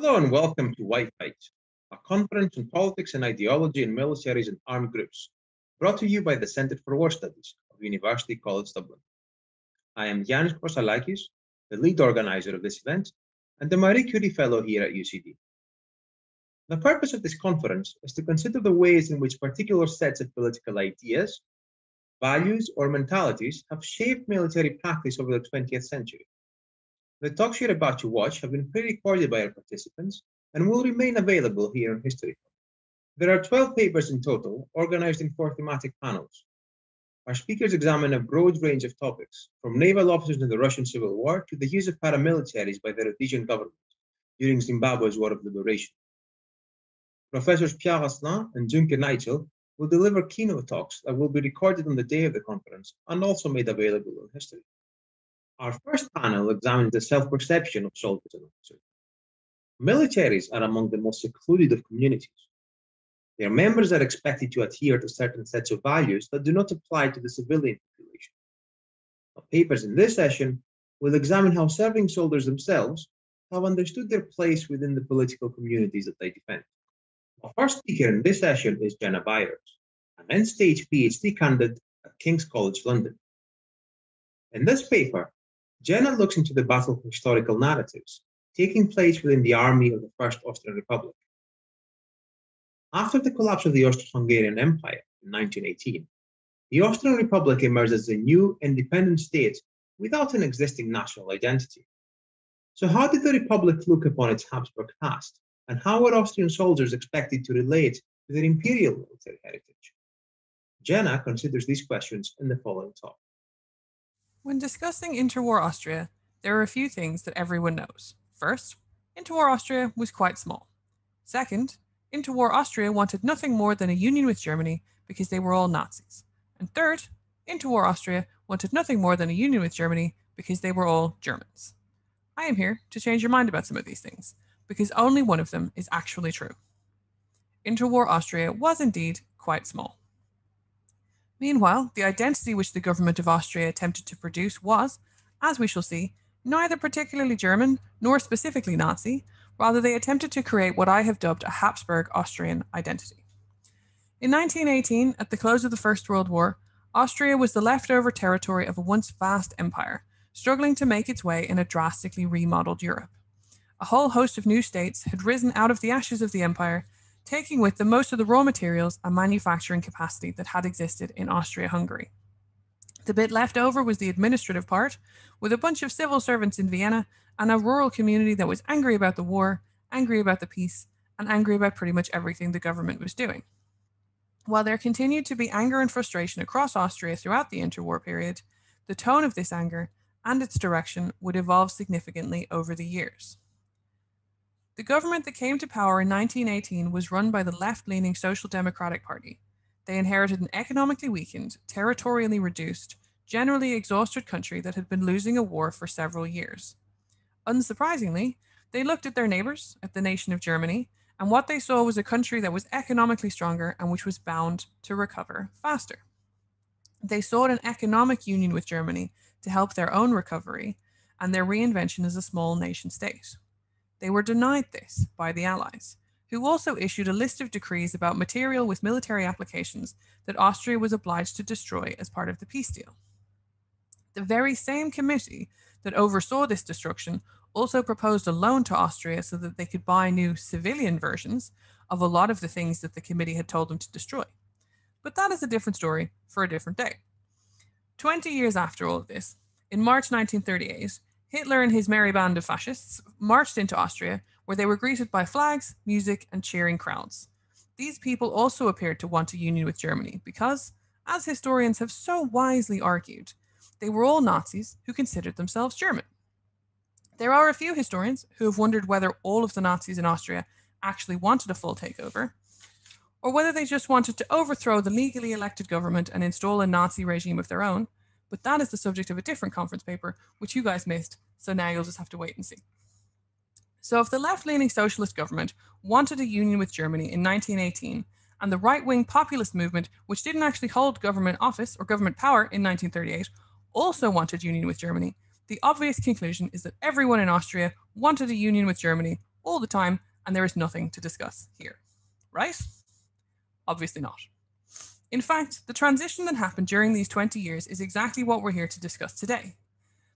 Hello and welcome to Why Fight, a conference on politics and ideology in militaries and armed groups, brought to you by the Centre for War Studies of University College Dublin. I am Yiannis Kokosalakis, the lead organizer of this event and the Marie Curie Fellow here at UCD. The purpose of this conference is to consider the ways in which particular sets of political ideas, values, or mentalities have shaped military practice over the 20th century the talks you're about to watch have been pre-recorded by our participants and will remain available here on History. There are 12 papers in total, organized in four thematic panels. Our speakers examine a broad range of topics, from naval officers in the Russian Civil War to the use of paramilitaries by the Rhodesian government during Zimbabwe's War of Liberation. Professors Pierre Asselin and Sönke Neitzel will deliver keynote talks that will be recorded on the day of the conference and also made available on History. Our first panel examines the self-perception of soldiers and officers. Militaries are among the most secluded of communities. Their members are expected to adhere to certain sets of values that do not apply to the civilian population. Our papers in this session will examine how serving soldiers themselves have understood their place within the political communities that they defend. Our first speaker in this session is Jenna Byers, an end-stage PhD candidate at King's College London. In this paper, Jenna looks into the battle of historical narratives taking place within the army of the First Austrian Republic. After the collapse of the Austro-Hungarian Empire in 1918, the Austrian Republic emerged as a new independent state without an existing national identity. So how did the Republic look upon its Habsburg past, and how were Austrian soldiers expected to relate to their imperial military heritage? Jenna considers these questions in the following talk. When discussing interwar Austria, there are a few things that everyone knows. First, interwar Austria was quite small. Second, interwar Austria wanted nothing more than a union with Germany because they were all Nazis. And third, interwar Austria wanted nothing more than a union with Germany because they were all Germans. I am here to change your mind about some of these things, because only one of them is actually true. Interwar Austria was indeed quite small. Meanwhile, the identity which the government of Austria attempted to produce was, as we shall see, neither particularly German nor specifically Nazi, rather, they attempted to create what I have dubbed a Habsburg Austrian identity. In 1918, at the close of the First World War, Austria was the leftover territory of a once vast empire, struggling to make its way in a drastically remodeled Europe. A whole host of new states had risen out of the ashes of the empire taking with them most of the raw materials and manufacturing capacity that had existed in Austria Hungary. The bit left over was the administrative part, with a bunch of civil servants in Vienna and a rural community that was angry about the war, angry about the peace, and angry about pretty much everything the government was doing. While there continued to be anger and frustration across Austria throughout the interwar period, the tone of this anger and its direction would evolve significantly over the years. The government that came to power in 1918 was run by the left leaning Social Democratic Party. They inherited an economically weakened, territorially reduced, generally exhausted country that had been losing a war for several years. Unsurprisingly, they looked at their neighbours, at the nation of Germany, and what they saw was a country that was economically stronger and which was bound to recover faster. They sought an economic union with Germany to help their own recovery and their reinvention as a small nation state. They were denied this by the Allies, who also issued a list of decrees about material with military applications that Austria was obliged to destroy as part of the peace deal. The very same committee that oversaw this destruction also proposed a loan to Austria so that they could buy new civilian versions of a lot of the things that the committee had told them to destroy. But that is a different story for a different day. 20 years after all of this, in March 1938, Hitler and his merry band of fascists marched into Austria, where they were greeted by flags, music, and cheering crowds. These people also appeared to want a union with Germany because, as historians have so wisely argued, they were all Nazis who considered themselves German. There are a few historians who have wondered whether all of the Nazis in Austria actually wanted a full takeover, or whether they just wanted to overthrow the legally elected government and install a Nazi regime of their own, but that is the subject of a different conference paper, which you guys missed. So now you'll just have to wait and see. So if the left-leaning socialist government wanted a union with Germany in 1918, and the right-wing populist movement, which didn't actually hold government office or government power in 1938, also wanted union with Germany, the obvious conclusion is that everyone in Austria wanted a union with Germany, all the time, and there is nothing to discuss here. Right? Obviously not. In fact, the transition that happened during these 20 years is exactly what we're here to discuss today.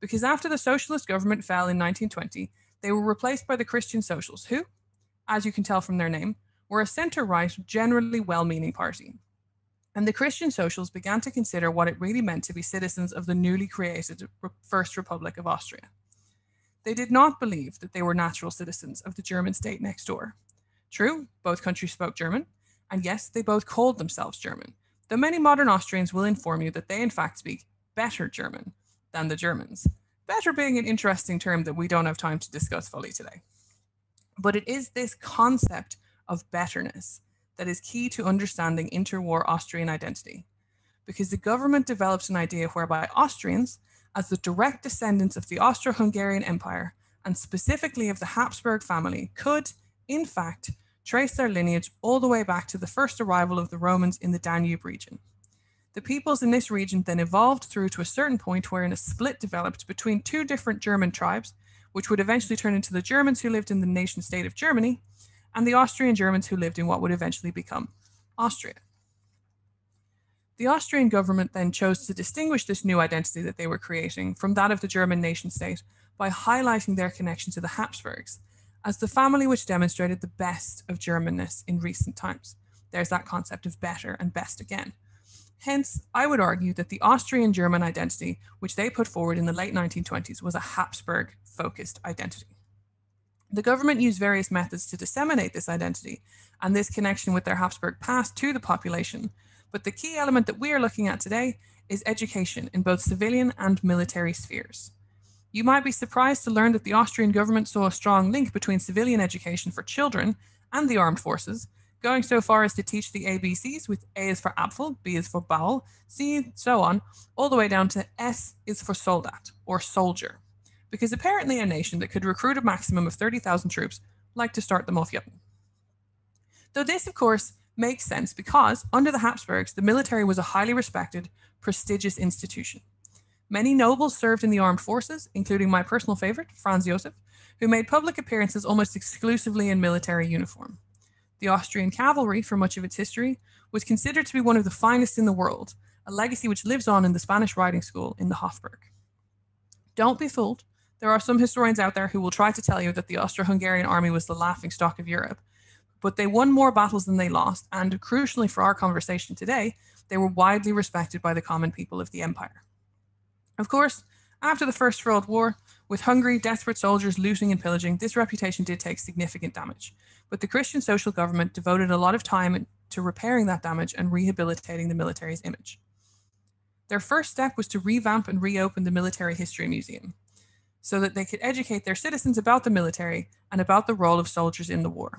Because after the socialist government fell in 1920, they were replaced by the Christian Socials, who, as you can tell from their name, were a centre right, generally well meaning party. And the Christian Socials began to consider what it really meant to be citizens of the newly created First Republic of Austria. They did not believe that they were natural citizens of the German state next door. True, both countries spoke German, and yes, they both called themselves German, though many modern Austrians will inform you that they in fact speak better German than the Germans. Better being an interesting term that we don't have time to discuss fully today. But it is this concept of betterness that is key to understanding interwar Austrian identity, because the government developed an idea whereby Austrians, as the direct descendants of the Austro Hungarian Empire, and specifically of the Habsburg family, could, in fact, trace their lineage all the way back to the first arrival of the Romans in the Danube region. The peoples in this region then evolved through to a certain point wherein a split developed between two different German tribes, which would eventually turn into the Germans who lived in the nation state of Germany, and the Austrian Germans who lived in what would eventually become Austria. The Austrian government then chose to distinguish this new identity that they were creating from that of the German nation state by highlighting their connection to the Habsburgs as the family which demonstrated the best of Germanness in recent times. There's that concept of better and best again. Hence, I would argue that the Austrian German identity, which they put forward in the late 1920s, was a Habsburg focused identity. The government used various methods to disseminate this identity and this connection with their Habsburg past to the population. But the key element that we are looking at today is education in both civilian and military spheres. You might be surprised to learn that the Austrian government saw a strong link between civilian education for children and the armed forces, going so far as to teach the ABCs with A is for Apfel, B is for Bowel, C, so on, all the way down to S is for Soldat, or soldier. Because apparently a nation that could recruit a maximum of 30,000 troops liked to start them off young. Though this, of course, makes sense because, under the Habsburgs, the military was a highly respected, prestigious institution. Many nobles served in the armed forces, including my personal favorite, Franz Josef, who made public appearances almost exclusively in military uniform. The Austrian cavalry, for much of its history, was considered to be one of the finest in the world, a legacy which lives on in the Spanish riding school in the Hofburg. Don't be fooled. There are some historians out there who will try to tell you that the Austro Hungarian army was the laughing stock of Europe, but they won more battles than they lost, and crucially for our conversation today, they were widely respected by the common people of the empire. Of course, after the First World War, with hungry, desperate soldiers looting and pillaging, this reputation did take significant damage. But the Christian social government devoted a lot of time to repairing that damage and rehabilitating the military's image. Their first step was to revamp and reopen the Military History Museum so that they could educate their citizens about the military and about the role of soldiers in the war.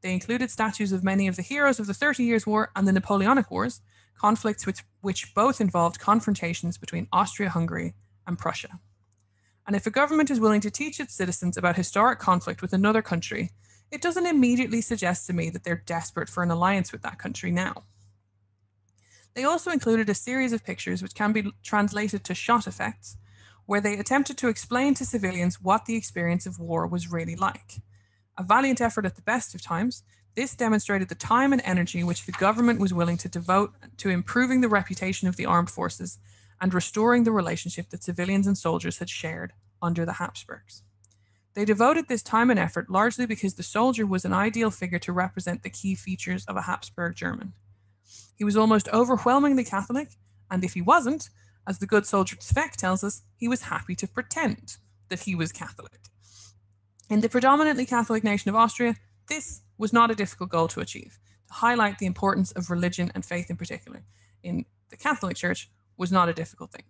They included statues of many of the heroes of the Thirty Years' War and the Napoleonic Wars, conflicts which, which both involved confrontations between Austria Hungary and Prussia. And if a government is willing to teach its citizens about historic conflict with another country, it doesn't immediately suggest to me that they're desperate for an alliance with that country now. They also included a series of pictures which can be translated to shot effects, where they attempted to explain to civilians what the experience of war was really like. A valiant effort at the best of times, this demonstrated the time and energy which the government was willing to devote to improving the reputation of the armed forces and restoring the relationship that civilians and soldiers had shared under the Habsburgs. They devoted this time and effort largely because the soldier was an ideal figure to represent the key features of a Habsburg German. He was almost overwhelmingly Catholic, and if he wasn't, as the good soldier Švejk tells us, he was happy to pretend that he was Catholic. In the predominantly Catholic nation of Austria, this was not a difficult goal to achieve. To highlight the importance of religion and faith in particular in the Catholic Church was not a difficult thing.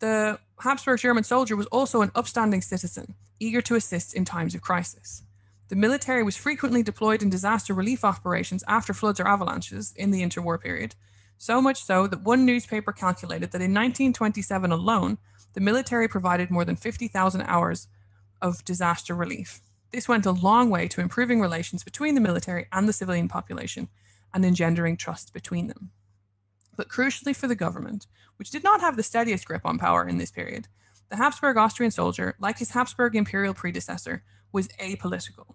The Habsburg German soldier was also an upstanding citizen, eager to assist in times of crisis. The military was frequently deployed in disaster relief operations after floods or avalanches in the interwar period, so much so that one newspaper calculated that in 1927 alone, the military provided more than 50,000 hours of disaster relief. This went a long way to improving relations between the military and the civilian population and engendering trust between them. But crucially for the government, which did not have the steadiest grip on power in this period, the Habsburg Austrian soldier, like his Habsburg imperial predecessor, was apolitical.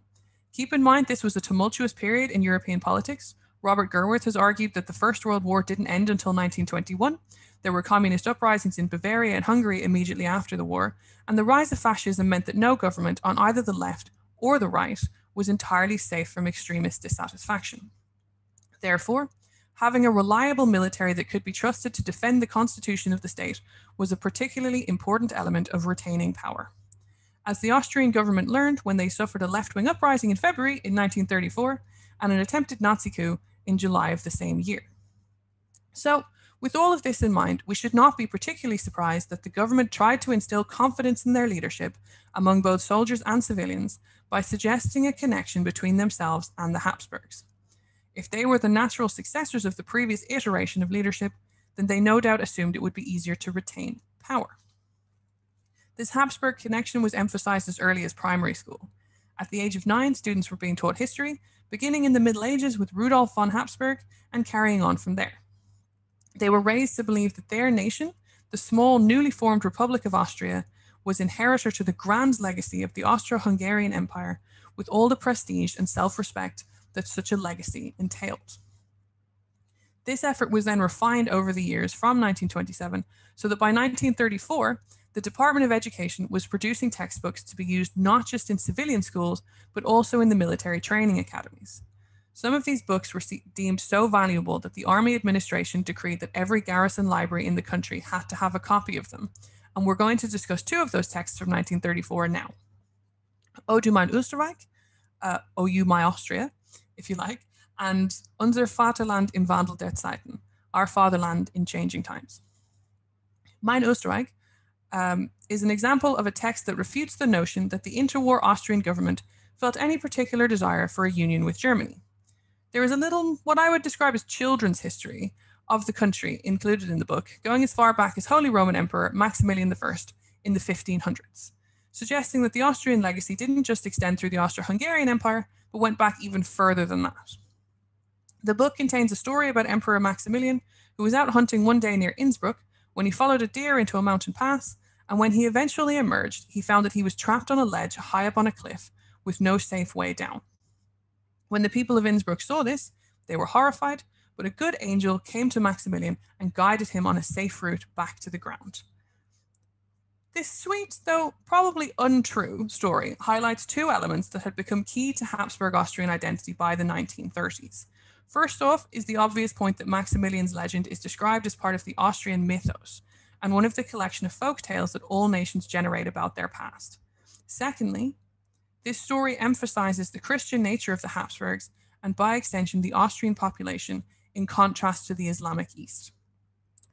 Keep in mind, this was a tumultuous period in European politics. Robert Gerwarth has argued that the First World War didn't end until 1921. There were communist uprisings in Bavaria and Hungary immediately after the war, and the rise of fascism meant that no government on either the left or the right was entirely safe from extremist dissatisfaction. Therefore, having a reliable military that could be trusted to defend the constitution of the state was a particularly important element of retaining power. As the Austrian government learned when they suffered a left wing uprising in February in 1934 and an attempted Nazi coup in July of the same year. So, with all of this in mind, we should not be particularly surprised that the government tried to instill confidence in their leadership among both soldiers and civilians by suggesting a connection between themselves and the Habsburgs. If they were the natural successors of the previous iteration of leadership, then they no doubt assumed it would be easier to retain power. This Habsburg connection was emphasized as early as primary school. At the age of nine, students were being taught history, beginning in the Middle Ages with Rudolf von Habsburg and carrying on from there. They were raised to believe that their nation, the small, newly formed Republic of Austria, was inheritor to the grand legacy of the Austro Hungarian Empire with all the prestige and self respect that such a legacy entailed. This effort was then refined over the years from 1927 so that by 1934, the Department of Education was producing textbooks to be used not just in civilian schools, but also in the military training academies. Some of these books were deemed so valuable that the Army administration decreed that every garrison library in the country had to have a copy of them. And we're going to discuss two of those texts from 1934 now. O du mein Österreich, uh, O you my Austria, if you like, and Unser Vaterland im Wandel der Zeiten, Our Fatherland in Changing Times. Mein Österreich um, is an example of a text that refutes the notion that the interwar Austrian government felt any particular desire for a union with Germany. There is a little, what I would describe as children's history of the country included in the book, going as far back as Holy Roman Emperor Maximilian I in the 1500s, suggesting that the Austrian legacy didn't just extend through the Austro Hungarian Empire, but went back even further than that. The book contains a story about Emperor Maximilian, who was out hunting one day near Innsbruck when he followed a deer into a mountain pass, and when he eventually emerged, he found that he was trapped on a ledge high up on a cliff with no safe way down. When the people of Innsbruck saw this, they were horrified, but a good angel came to Maximilian and guided him on a safe route back to the ground. This sweet, though probably untrue, story highlights two elements that had become key to Habsburg Austrian identity by the 1930s. First off is the obvious point that Maximilian's legend is described as part of the Austrian mythos and one of the collection of folk tales that all nations generate about their past. Secondly, this story emphasizes the Christian nature of the Habsburgs and, by extension, the Austrian population in contrast to the Islamic East.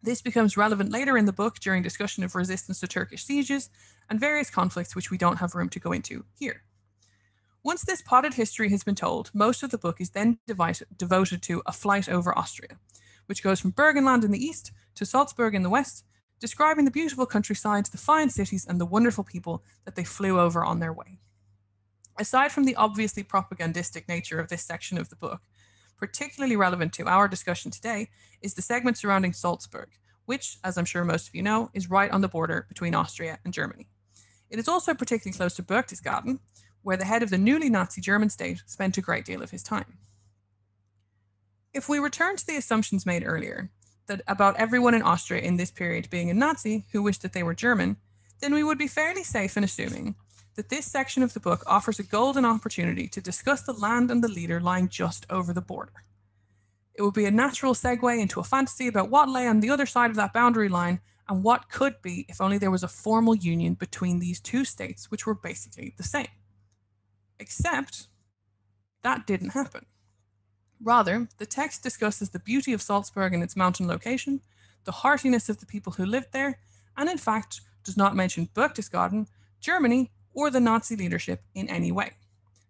This becomes relevant later in the book during discussion of resistance to Turkish sieges and various conflicts which we don't have room to go into here. Once this potted history has been told, most of the book is then devoted to a flight over Austria, which goes from Burgenland in the east to Salzburg in the west, describing the beautiful countryside, the fine cities, and the wonderful people that they flew over on their way. Aside from the obviously propagandistic nature of this section of the book, particularly relevant to our discussion today is the segment surrounding Salzburg, which, as I'm sure most of you know, is right on the border between Austria and Germany. It is also particularly close to Berchtesgaden, where the head of the newly Nazi German state spent a great deal of his time. If we return to the assumptions made earlier, that about everyone in Austria in this period being a Nazi who wished that they were German, then we would be fairly safe in assuming that this section of the book offers a golden opportunity to discuss the land and the leader lying just over the border. It would be a natural segue into a fantasy about what lay on the other side of that boundary line and what could be if only there was a formal union between these two states, which were basically the same. Except that didn't happen. Rather, the text discusses the beauty of Salzburg and its mountain location, the heartiness of the people who lived there, and in fact does not mention Berchtesgaden, Germany, or the Nazi leadership in any way.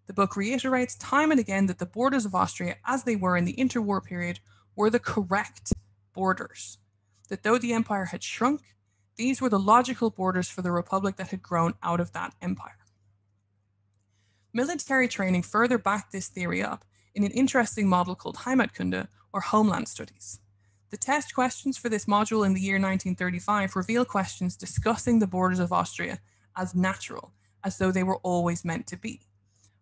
The book reiterates time and again that the borders of Austria, as they were in the interwar period, were the correct borders. That though the empire had shrunk, these were the logical borders for the republic that had grown out of that empire. Military training further backed this theory up in an interesting model called Heimatkunde, or Homeland Studies. The test questions for this module in the year 1935 reveal questions discussing the borders of Austria as natural as though they were always meant to be.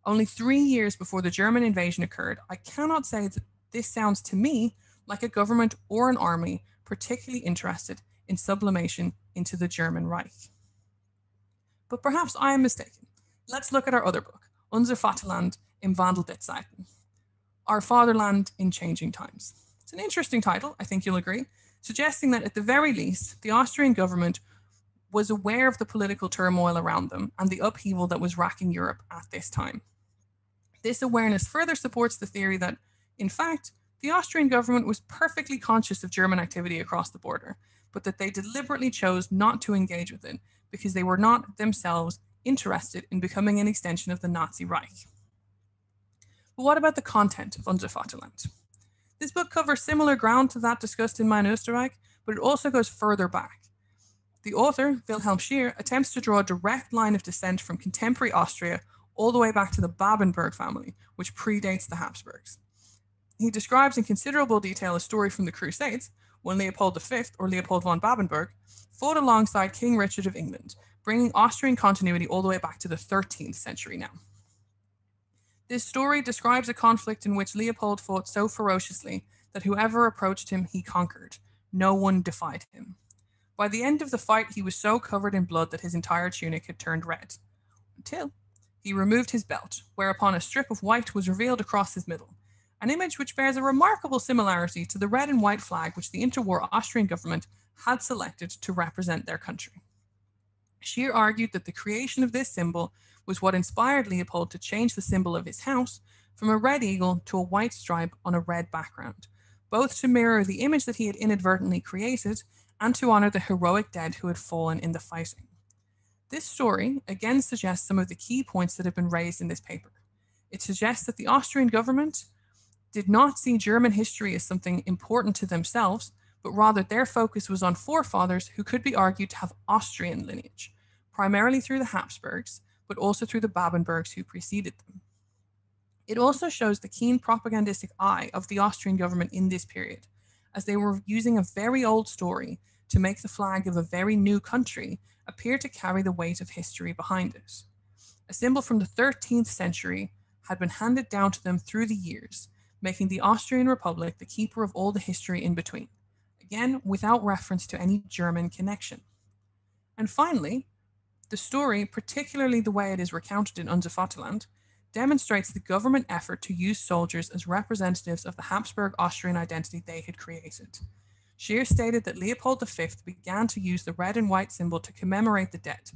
Only three years before the German invasion occurred, I cannot say that this sounds to me like a government or an army particularly interested in sublimation into the German Reich. But perhaps I am mistaken. Let's look at our other book, Unser Vaterland im Wandel der Our Fatherland in Changing Times. It's an interesting title, I think you'll agree, suggesting that at the very least, the Austrian government was aware of the political turmoil around them and the upheaval that was racking Europe at this time. This awareness further supports the theory that, in fact, the Austrian government was perfectly conscious of German activity across the border, but that they deliberately chose not to engage with it because they were not themselves interested in becoming an extension of the Nazi Reich. But what about the content of Unser Vaterland? This book covers similar ground to that discussed in Mein Österreich, but it also goes further back. The author, Wilhelm Scheer, attempts to draw a direct line of descent from contemporary Austria all the way back to the Babenberg family, which predates the Habsburgs. He describes in considerable detail a story from the Crusades when Leopold V, or Leopold von Babenberg, fought alongside King Richard of England, bringing Austrian continuity all the way back to the 13th century now. This story describes a conflict in which Leopold fought so ferociously that whoever approached him, he conquered. No one defied him. By the end of the fight, he was so covered in blood that his entire tunic had turned red. Until he removed his belt, whereupon a strip of white was revealed across his middle, an image which bears a remarkable similarity to the red and white flag which the interwar Austrian government had selected to represent their country. Scheer argued that the creation of this symbol was what inspired Leopold to change the symbol of his house from a red eagle to a white stripe on a red background, both to mirror the image that he had inadvertently created and to honor the heroic dead who had fallen in the fighting. This story again suggests some of the key points that have been raised in this paper. It suggests that the Austrian government did not see German history as something important to themselves, but rather their focus was on forefathers who could be argued to have Austrian lineage, primarily through the Habsburgs, but also through the Babenbergs who preceded them. It also shows the keen propagandistic eye of the Austrian government in this period, as they were using a very old story to make the flag of a very new country appear to carry the weight of history behind it. A symbol from the 13th century had been handed down to them through the years, making the Austrian Republic the keeper of all the history in between, again without reference to any German connection. And finally, the story, particularly the way it is recounted in Unser Vaterland, demonstrates the government effort to use soldiers as representatives of the Habsburg Austrian identity they had created. Scheer stated that Leopold V began to use the red and white symbol to commemorate the dead,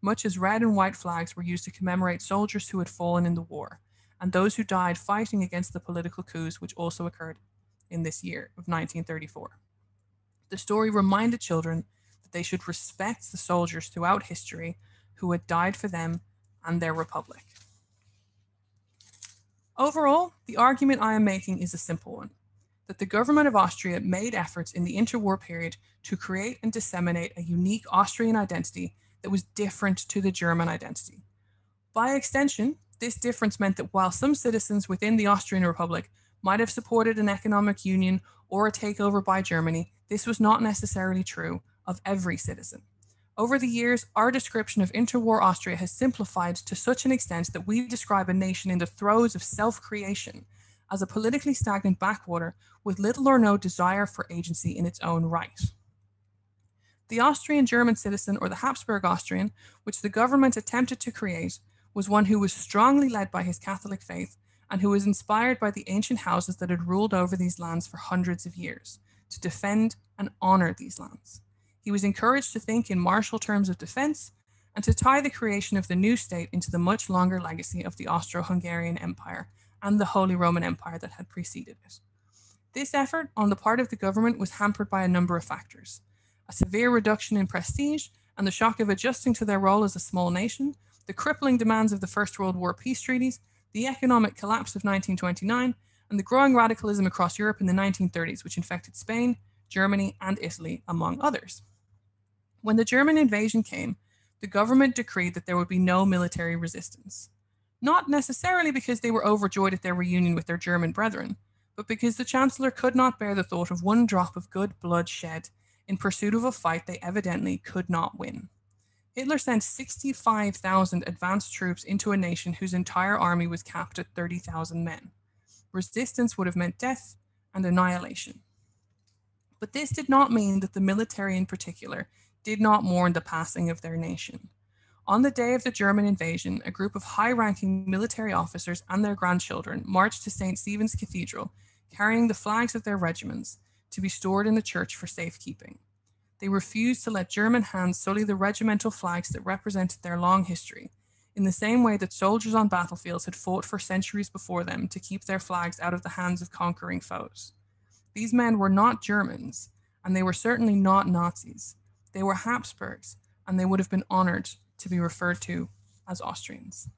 much as red and white flags were used to commemorate soldiers who had fallen in the war, and those who died fighting against the political coups which also occurred in this year of 1934. The story reminded children that they should respect the soldiers throughout history who had died for them and their republic. Overall, the argument I am making is a simple one that the government of Austria made efforts in the interwar period to create and disseminate a unique Austrian identity that was different to the German identity. By extension, this difference meant that while some citizens within the Austrian Republic might have supported an economic union or a takeover by Germany, this was not necessarily true of every citizen. Over the years, our description of interwar Austria has simplified to such an extent that we describe a nation in the throes of self creation as a politically stagnant backwater with little or no desire for agency in its own right. The Austrian German citizen or the Habsburg Austrian, which the government attempted to create, was one who was strongly led by his Catholic faith and who was inspired by the ancient houses that had ruled over these lands for hundreds of years to defend and honor these lands. He was encouraged to think in martial terms of defense and to tie the creation of the new state into the much longer legacy of the Austro Hungarian Empire and the Holy Roman Empire that had preceded it. This effort on the part of the government was hampered by a number of factors a severe reduction in prestige and the shock of adjusting to their role as a small nation, the crippling demands of the First World War peace treaties, the economic collapse of 1929, and the growing radicalism across Europe in the 1930s, which infected Spain, Germany, and Italy, among others. When the German invasion came, the government decreed that there would be no military resistance. Not necessarily because they were overjoyed at their reunion with their German brethren, but because the Chancellor could not bear the thought of one drop of good blood shed in pursuit of a fight they evidently could not win. Hitler sent 65,000 advanced troops into a nation whose entire army was capped at 30,000 men. Resistance would have meant death and annihilation. But this did not mean that the military in particular did not mourn the passing of their nation. On the day of the German invasion, a group of high ranking military officers and their grandchildren marched to St. Stephen's Cathedral, carrying the flags of their regiments to be stored in the church for safekeeping. They refused to let German hands sully the regimental flags that represented their long history, in the same way that soldiers on battlefields had fought for centuries before them to keep their flags out of the hands of conquering foes. These men were not Germans, and they were certainly not Nazis. They were Habsburgs, and they would have been honored to be referred to as Austrians.